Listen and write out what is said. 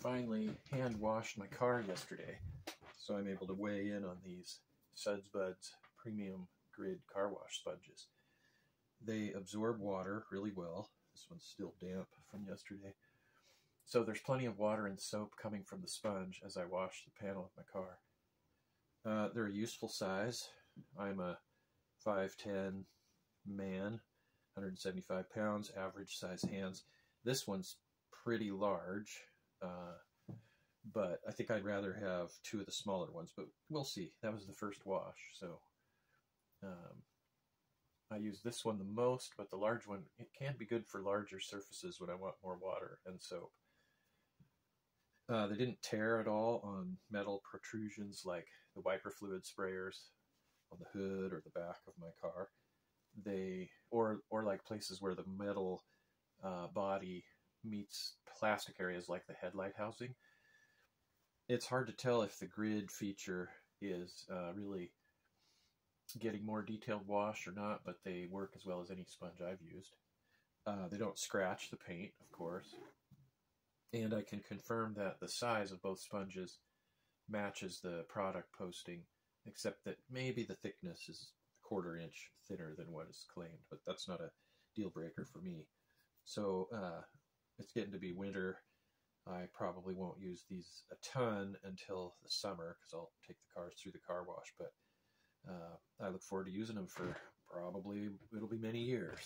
finally hand washed my car yesterday, so I'm able to weigh in on these Sudz Budz Premium Grid Car Wash sponges. They absorb water really well. This one's still damp from yesterday. So there's plenty of water and soap coming from the sponge as I wash the panel of my car. Uh, they're a useful size. I'm a 5'10 man, 175 pounds, average size hands. This one's pretty large, uh, but I think I'd rather have two of the smaller ones, but we'll see. That was the first wash, so um, I use this one the most, but the large one, it can be good for larger surfaces when I want more water and soap. Uh, they didn't tear at all on metal protrusions like the wiper fluid sprayers on the hood or the back of my car. They or or like places where the metal uh, body meets plastic areas like the headlight housing. It's hard to tell if the grid feature is uh, really getting more detailed wash or not, but they work as well as any sponge I've used. Uh, they don't scratch the paint, of course. And I can confirm that the size of both sponges matches the product posting, except that maybe the thickness is a quarter inch thinner than what is claimed, but that's not a deal breaker for me. So uh, it's getting to be winter. I probably won't use these a ton until the summer because I'll take the cars through the car wash, but uh, I look forward to using them for probably, it'll be many years.